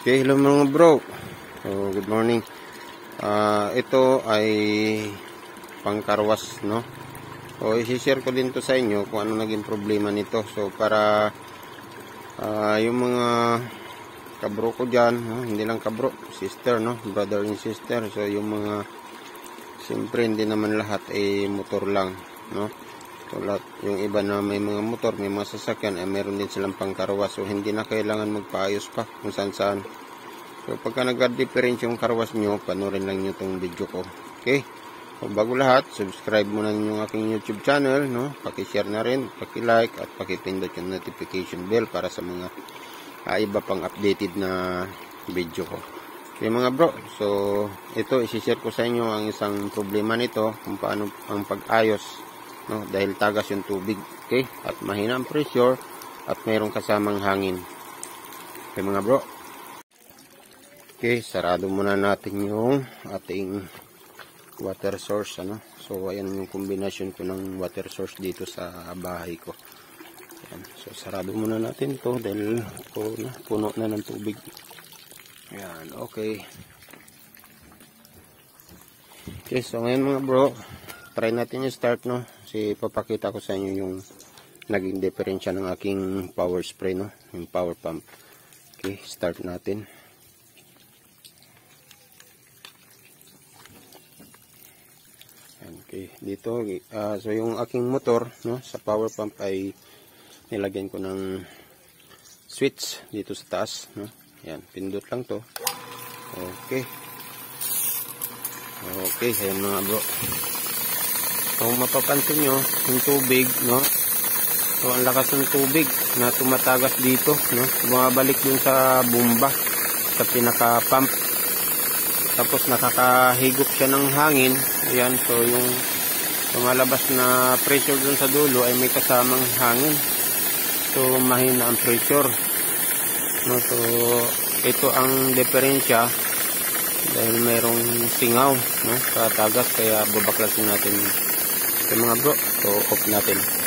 Okay, hello mga bro. So, good morning. Ah, ito ay pangkarwas, no? So, isi-share ko din to sa inyo kung ano naging problema nito. So, para ah, yung mga kabro ko dyan, no? hindi lang kabro, sister, no? Brother and sister. So, yung mga, siyempre, hindi naman lahat ay motor lang, no? Lahat, yung iba na may mga motor, may mga sasakyan, ay meron din silang pangkarwas. So, hindi na kailangan magpaayos pa kung saan saan. So, pagka nag-difference yung karwas nyo, panoorin lang nyo itong video ko. Okay? So, bago lahat, subscribe muna yung aking YouTube channel, no? Paki-share na rin, paki-like, at paki-pindot yung notification bell para sa mga uh, iba pang updated na video ko. Okay mga bro, so ito isi-share ko sa inyo ang isang problema nito kung paano ang pag-ayos no? Dahil tagas yung tubig okay? At mahina ang pressure at mayroong kasamang hangin. Okay mga bro? Okay sarado muna natin yung ating water source ano? So ayan yung kombinasyon ko ng water source dito sa bahay ko. Ayan. so sarado muna natin to dahil puno na, puno na ng tubig. Ayan okay. Okay so ngayon mga bro try natin yung start no kasi papakita ko sa inyo yung naging diferensya ng aking power spray no? Yung power pump. Okay start natin. Okay. Dito uh, so yung aking motor no sa power pump ay nilagyan ko ng switch dito sa taas no? Yan pindot lang to. Okay. Okay ayan mga bro kung mapapansin nyo, yung tubig, no? So, ang lakas ng tubig na tumatagas dito, no? Bumabalik dun sa bomba, sa pinaka-pump. Tapos nakakahigop siya ng hangin. Ayan, so yung lumalabas na pressure dun sa dulo ay may kasamang hangin. So, mahina ang pressure. No? So, ito ang diferensya dahil mayroong singaw no, sa tagas kaya babaklasin natin Okay mga bro, so off natin.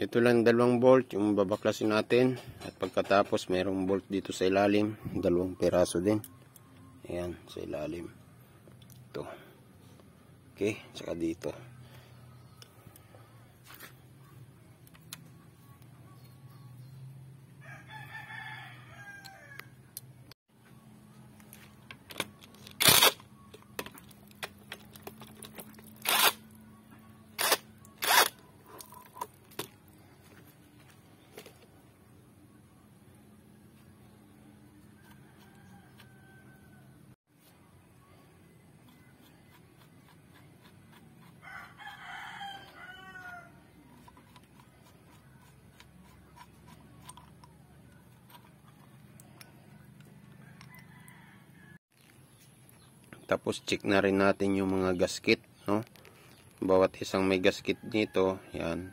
Ito lang dalawang bolt yung babaklasin natin. At pagkatapos mayroong bolt dito sa ilalim. Dalawang peraso din. Ayan sa ilalim. Ito. Okay saka dito Tapos check na rin natin yung mga gasket, no? Bawat isang may gasket nito, yan.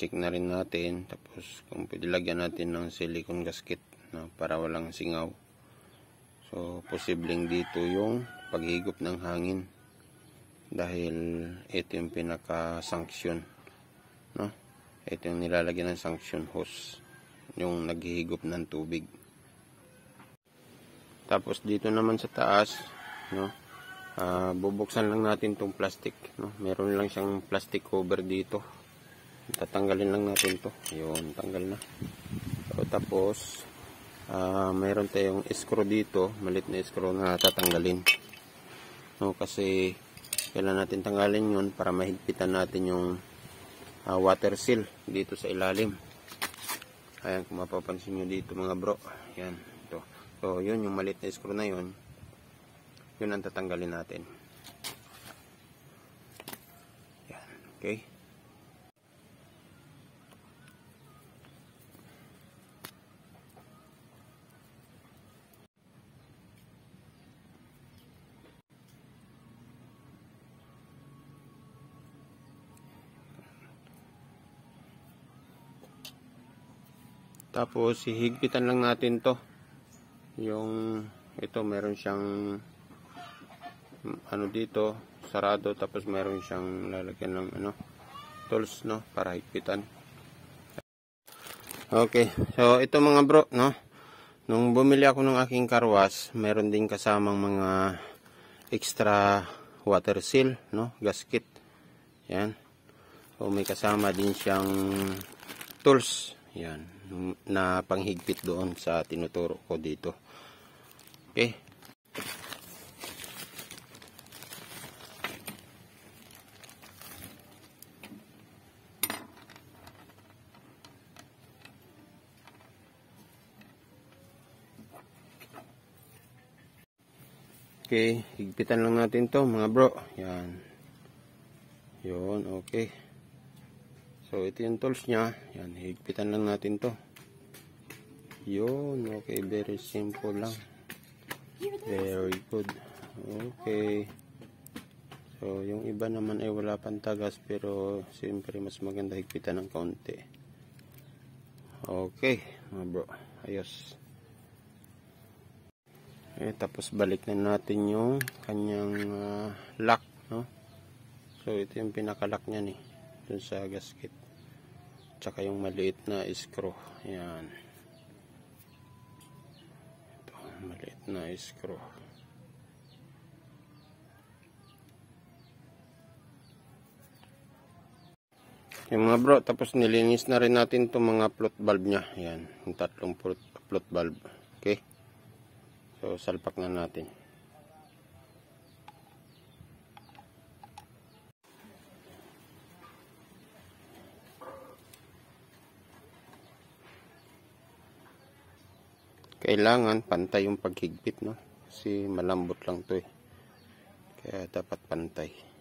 Check na rin natin. Tapos kung pwede lagyan natin ng silicone gasket, no? Para walang singaw. So, posibleng dito yung paghigop ng hangin. Dahil ito yung pinaka-sanction, no? Ito yung nilalagyan ng sanction hose. Yung naghihigop ng tubig. Tapos dito naman sa taas, no? Uh, bubuksan lang natin tong plastic no? Meron lang siyang plastic cover dito. Tatanggalin lang natin to. Yun tanggal na. So, tapos uh, meron tayong screw dito. Malit na screw na tatanggalin. No kasi kailangan natin tanggalin yun para mahigpitan natin yung uh, water seal dito sa ilalim. Ayan kung mapapansin nyo dito mga bro. Yan to so yun yung malit na screw na yun yun ang tatanggalin natin. Yan. Okay? Tapos hihigpitan lang natin 'to. Yung ito meron siyang ano dito, sarado. Tapos, meron siyang lalagyan ng, ano, tools, no, para higpitan. Okay, so ito mga bro, no, nung bumili ako ng aking karwas, meron din kasamang mga extra water seal, no, gasket. Yan. So, may kasama din siyang tools. Yan na panghigpit doon sa tinuturo ko dito. Okay. Okay, higpitan lang natin to mga bro. Yan. Yun, okay. So, ito yung tools niya. Yan, higpitan lang natin to. Yun, okay. Very simple lang. Very good. Okay. So, yung iba naman ay wala pang tagas pero siyempre mas maganda higpitan ng kaunti. Okay, mga bro. Ayos. Okay, tapos balik na natin yung kanyang uh, lock, no? So, ito yung pinaka-lock niya ni dun sa gasket. Tsaka yung maliit na screw yan. Ito maliit na screw. Yung mga bro tapos nilinis na rin natin itong mga float valve nya yan yung tatlong float, valve so salpak na natin. Kailangan pantay yung paghigpit no? Kasi malambot lang to eh. Kaya dapat pantay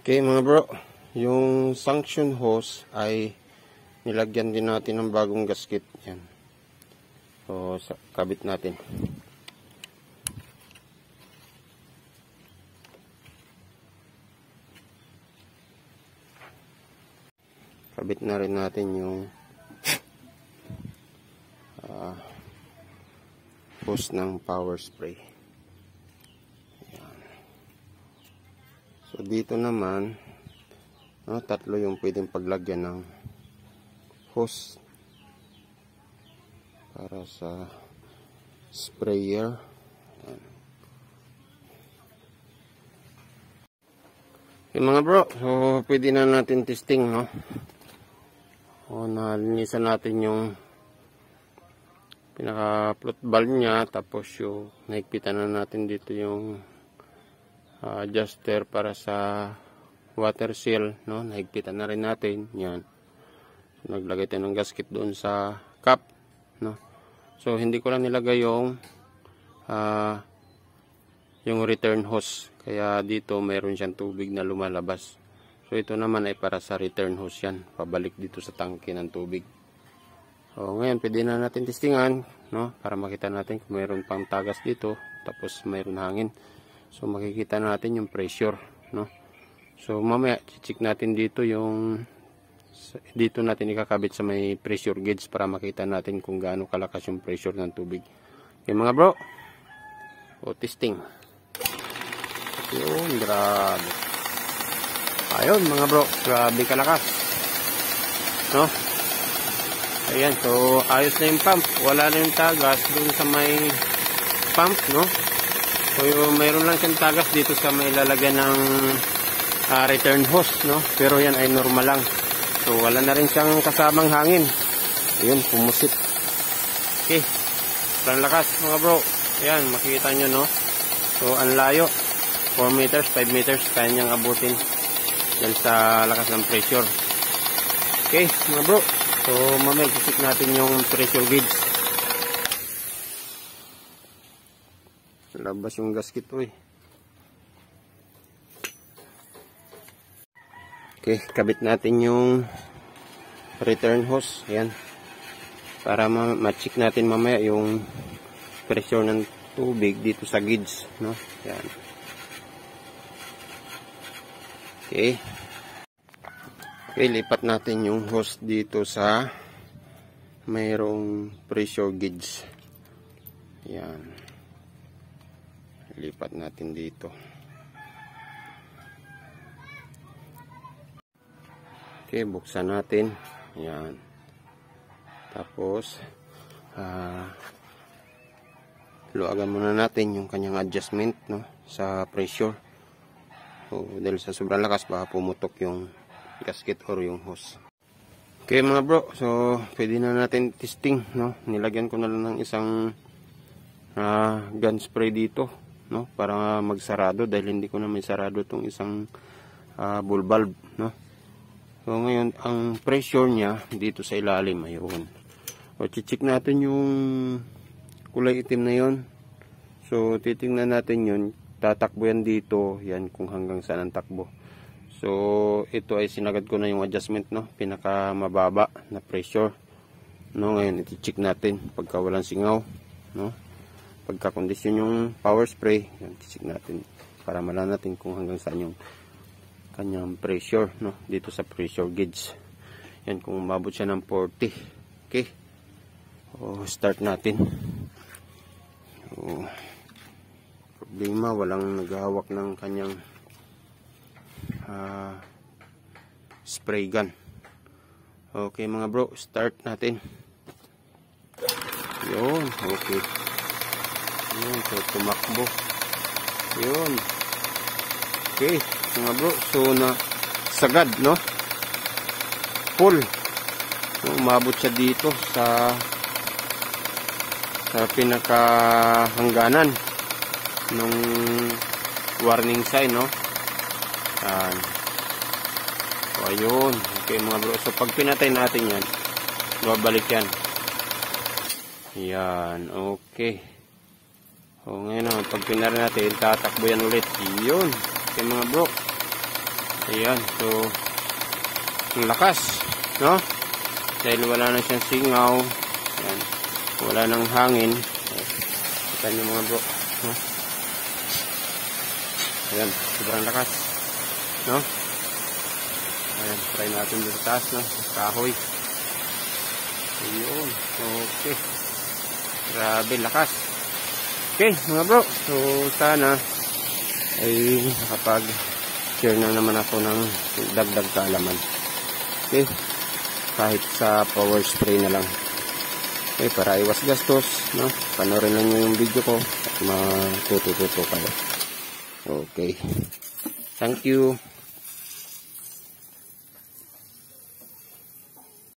Okay mga bro, yung suction hose ay nilagyan din natin ng bagong gasket. Yan. So, kabit natin. Kabit na rin natin yung uh, hose ng power spray. Ayan. So, dito naman, no, tatlo yung pwedeng paglagyan ng hose para sa sprayer. Yung mga bro so pwede na natin testing no? O nalinisan natin yung pinaka plot valve nya tapos yung naikpitan na natin dito yung uh, adjuster para sa water seal no naigpitan na rin natin yan naglagay tayo ng gasket doon sa cup no So, hindi ko lang nilagay yung uh, yung return hose. Kaya dito mayroon siyang tubig na lumalabas. So, ito naman ay para sa return hose yan. Pabalik dito sa tangke ng tubig. So, ngayon, pwede na natin testingan, no? Para makita natin kung mayroon pang tagas dito. Tapos, mayroon hangin. So, makikita natin yung pressure, no? So, mamaya, check natin dito yung dito natin ikakabit sa may pressure gauge para makita natin kung gaano kalakas yung pressure ng tubig. Okay mga bro? O testing. Yun grabe. Ayun mga bro grabe kalakas. No? Ayan so ayos na yung pump. Wala na yung tagas dun sa may pump no so yung, mayroon lang siyang tagas dito sa may lalagyan ng uh, return hose no pero yan ay normal lang So wala na rin siyang kasamang hangin. Ayun, pumusit. Okay. Sobrang lakas mga bro. Ayan, makikita nyo no. So ang layo. 4 meters, 5 meters. Kaya niyang abutin. Yan sa lakas ng pressure. Okay, mga bro. So mamaya check natin yung pressure gauge. Labas yung gasket ko. Okay, kabit natin yung return hose. Ayan. para ma- ma-check natin mamaya yung pressure ng tubig dito sa gauge, no? Yan. Okay. Okay, lipat natin yung hose dito sa mayroong pressure gauge. Yan. Lipat natin dito. Okay, buksan natin. Yan. Tapos, ah, luagan muna natin yung kanyang adjustment no, sa pressure. So, dahil sa sobrang lakas, baka pumutok yung gasket or yung hose. Okay mga bro, so pwede na natin testing, no? Nilagyan ko na lang ng isang uh, gun spray dito, no? Para magsarado dahil hindi ko na may sarado tong isang uh, bull bulb, no? So ngayon, ang pressure niya dito sa ilalim, ayun. O, check natin yung kulay itim na yon. So, titingnan natin yun. Tatakbo yan dito, yan kung hanggang saan ang takbo. So, ito ay sinagad ko na yung adjustment, no? Pinaka mababa na pressure. No, ngayon, iti-check natin pagka walang singaw, no? Pagka kondisyon yung power spray, yan, check natin para malaman natin kung hanggang saan yung kanyang pressure, no? Dito sa pressure gauge. Yan, kung umabot siya ng 40. Okay. O, start natin. So, problema, walang naghahawak ng kanyang uh, spray gun okay mga bro start natin yun okay yun so tumakbo yun okay mga bro so na sagad no full so, umabot siya dito sa sa pinakahangganan nung warning sign no yan. So, ayun. Okay, mga bro. So, pag pinatay natin yan, babalik yan. Yan. Okay. O, ngayon naman, pag pinar natin, tatakbo yan ulit. Yun. Okay, mga bro. Ayan. So, ang lakas. No? Dahil wala na siyang singaw. Yan. Wala nang hangin. Kita niyo mga bro. No? Ayan. Sobrang lakas no ayan try natin dito taas no kahoy ayun okay grabe lakas okay mga bro. So sana ay nakapag share na naman ako ng dagdag kaalaman. Okay? Kahit sa power spray na lang. Okay para iwas gastos no? Panoorin lang yung video ko at matututo kayo. Okay. Thank you